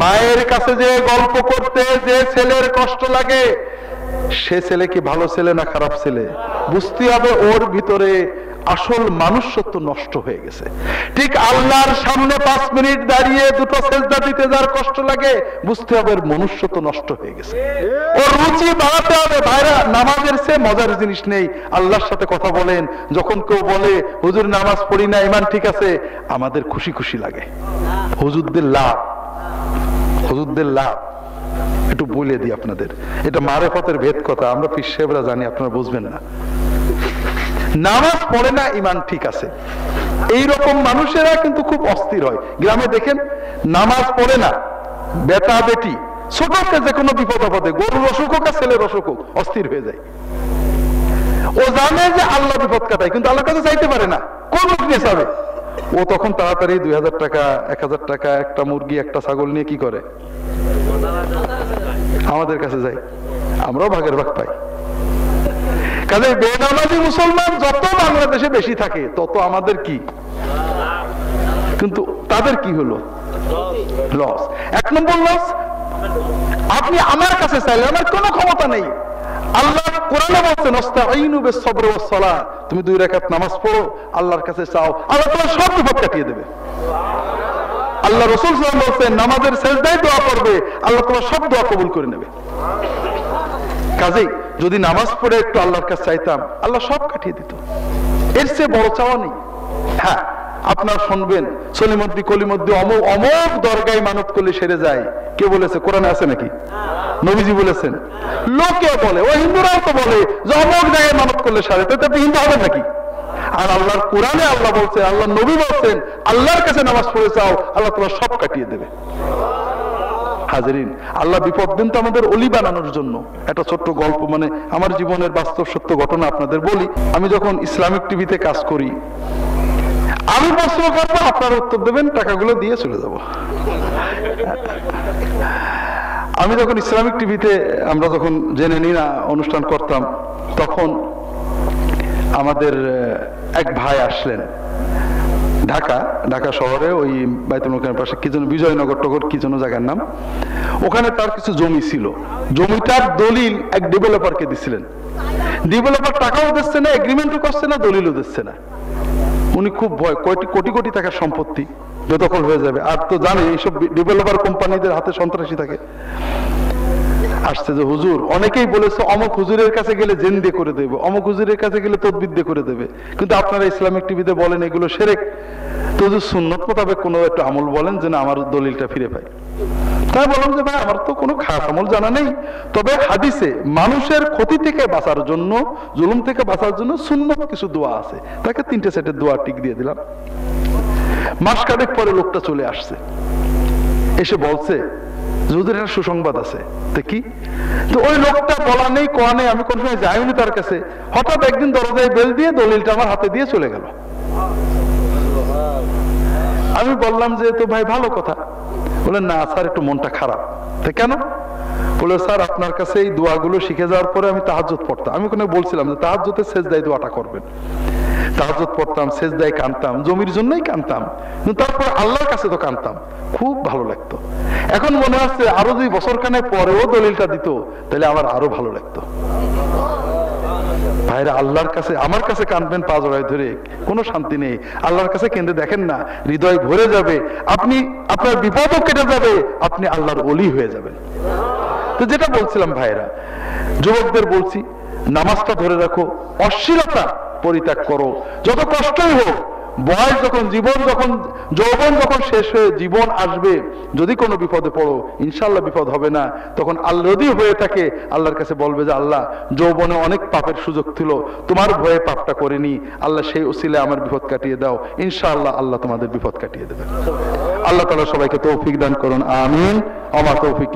মায়ের কাছে যে গল্প করতে যে ছেলের কষ্ট লাগে, সে ছেলে কি ভালো ছেলে না খারাপ ছেলে? বুঝতে হবে ওর ভিতরে আসল মানুষত্ব নষ্ট হয়ে গেছে। ঠিক আল্লাহর সামনে পাঁচ মিনিট দাঁড়িয়ে দুটো সেজদা দিতে যার কষ্ট লাগে, বুঝতে হবে মনুষ্যত্ব নষ্ট হয়ে গেছে। ওর রুচি বাড়াতে হবে। ভাইরা, নামাজের সে মজার জিনিস নেই। আল্লাহর সাথে কথা বলেন। যখন কেউ বলে, হুজুর, নামাজ পড়ি না, ইমান ঠিক আছে? আমাদের খুশি খুশি লাগে। হুজুরদের লাভ। হুজুরদের লাভ। একটু বলে দিই আপনাদের। এটা মারেফতের ভেদ কথা, আমরা পিসেবরা জানি, আপনারা বুঝবেন না। নামাজ পড়ে না ইমান ঠিক আছে। এই রকম মানুষেরা কিন্তু খুব অস্থির হয়। গ্রামে দেখেন, নামাজ পড়ে না, বেটা বেটি ছোটকে যে কোনো বিপদ আপদে, গরুর অসুখ হোক আর ছেলের অসুখ হোক, অস্থির হয়ে যায়। ও জানে যে আল্লাহ বিপদ কাটায়, কিন্তু আল্লাহ কাছে চাইতে পারে না। কোন উইকনেস হবে ও তখন তাড়াতাড়ি দুই হাজার টাকা, এক হাজার টাকা, একটা মুরগি, একটা ছাগল নিয়ে কি করে? আমাদের কাছে যাই আমরাও ভাগের ভাগ পাই। কাজে বেনামাজি মুসলমান যত বাংলাদেশে বেশি থাকে, তত আমাদের কি? কিন্তু তাদের কি হলো? লস এক নম্বর লস আপনি আমার কাছে চাইলে, আমার কোনো ক্ষমতা নেই। আল্লাহ কোরআনে তুমি দুই রাকাত নামাজ পড়ো, আল্লাহর কাছে চাও, আল্লাহ তোমার সব বিপদ কাটিয়ে দেবে। আল্লাহ নামাজের দোয়া করবে আল্লাহ তোমার সব দোয়া কবুল করে নেবে। কাজেই, যদি নামাজ পড়ে একটু আল্লাহর কাছে চাইতাম, আল্লাহ সব কাটিয়ে দিত। এর চেয়ে বড় চাওয়া নেই। হ্যাঁ আপনার শুনবেন, সলিমদ্দি কলিমদ্দি অমুক অমুক দরগায় মানত করলে সেরে যায়। কে বলেছে, কোরআনে আছে নাকি? নবীজি বলেছেন লোকে বলে, ও হিন্দুরাও তো বলে যে অমুক জায়গায় মানত করলে সারে। তো আপনি হিন্দু হবেন নাকি? আর আল্লাহর কোরআনে আল্লাহ বলছে আল্লাহ নবী বলছেন, আল্লাহর কাছে নামাজ পড়ে চাও আল্লাহ তোমার সব কাটিয়ে দেবে। হাজারিন, আল্লাহ বিপদ দিন তো আমাদের অলি বানানোর জন্য। একটা ছোট্ট গল্প মানে আমার জীবনের বাস্তব সত্য ঘটনা আপনাদের বলি। আমি যখন ইসলামিক টিভিতে কাজ করি, আমি প্রশ্ন করব, আপনার উত্তর দেবেন, টাকাগুলো দিয়ে চলে যাব। আমি যখন ইসলামিক টিভিতে, আমরা যখন জেনে নি না, অনুষ্ঠান করতাম, তখন আমাদের এক ভাই আসলেন ঢাকা ঢাকা শহরে, ওই বাইতুল পাশে, কি যেন বিজয়নগর টগর, কি যেন জায়গার নাম। ওখানে তার কিছু জমি ছিল। জমিটার দলিল এক ডেভেলপারকে দিছিলেন। ডেভেলপার টাকাও দিচ্ছে না এগ্রিমেন্টও করছে না, দলিলও দিচ্ছে না। উনি খুব ভয় কয়টি কোটি কোটি টাকার সম্পত্তি বেদখল হয়ে যাবে। আর তো জানে, এইসব ডেভেলপার কোম্পানিদের হাতে সন্ত্রাসী থাকে। আসছে যে হুজুর, অনেকেই বলেছে, অমুক হুজুরের কাছে গেলে জেন দিয়ে করে দেবে, অমুক হুজুরের কাছে গেলে তদবিদ্যে দিয়ে করে দেবে। কিন্তু আপনারা ইসলামিক টিভিতে বলেন এগুলো সেরেক। তো সুন্নত মোতাবেক কোনো একটা আমল বলেন যেন আমার দলিলটা ফিরে পাই। তাই বললাম যে, ভাই, আমার তো কোনো খাস আমল জানা নেই। তবে হাদিসে মানুষের ক্ষতি থেকে বাঁচার জন্য, জুলুম থেকে বাঁচার জন্য সুন্নত কিছু দোয়া আছে। তাকে তিনটে সেটের দোয়া টিক দিয়ে দিলাম। মাস কাটেক পরে লোকটা চলে আসছে। এসে বলছে যদির একটা সুসংবাদ আছে। তো কি? তো ওই লোকটা বলা নেই, কোয়া নেই, আমি কোন সময় যাইনি তার কাছে। হঠাৎ একদিন দরজায় বেল দিয়ে দলিলটা আমার হাতে দিয়ে চলে গেল। আমি বললাম যে তো ভাই, ভালো কথা। বললেন না, স্যার, একটু মনটা খারাপ। কেন? বলে, স্যার, আপনার কাছে এই দোয়াগুলো শিখে যাওয়ার পরে আমি তাহাজত পড়তাম। আমি ওখানে বলছিলাম যে তাহাজতে শেষ দায় দোয়াটা করবেন। তাহাজত পড়তাম শেষ দায় কানতাম, জমির জন্যই কানতাম, কিন্তু তারপর আল্লাহর কাছে তো কানতাম। খুব ভালো লাগতো। এখন মনে হচ্ছে আরও দুই বছর কানে পরেও দলিলটা দিত, তাহলে আমার আরও ভালো লাগতো। ভাইরা, আল্লাহর কাছে, আমার কাছে কানবেন পা জড়ায় ধরে, কোনো শান্তি নেই। আল্লাহর কাছে কেন্দ্রে দেখেন না, হৃদয় ভরে যাবে। আপনি, আপনার বিপদও কেটে যাবে, আপনি আল্লাহর অলি হয়ে যাবেন। তো যেটা বলছিলাম ভাইরা, যুবকদের বলছি, নামাজটা ধরে রাখো, অশ্লীলতা পরিত্যাগ করো। যত কষ্টই হোক বয়স যখন, জীবন যখন, যৌবন যখন শেষ হয়ে জীবন আসবে, যদি কোনো বিপদে পড়ো ইনশাল্লাহ বিপদ হবে না। তখন আল্লাহ যদি হয়ে থাকে, আল্লাহর কাছে বলবে যে, আল্লাহ, যৌবনে অনেক পাপের সুযোগ ছিল, তোমার ভয়ে পাপটা করিনি। আল্লাহ সেই উসিলে আমার বিপদ কাটিয়ে দাও। ইনশাআল্লাহ আল্লাহ তোমাদের বিপদ কাটিয়ে দেবে। আল্লাহ তালা সবাইকে তৌফিক দান করুন, আমিন। আমার তৌফিক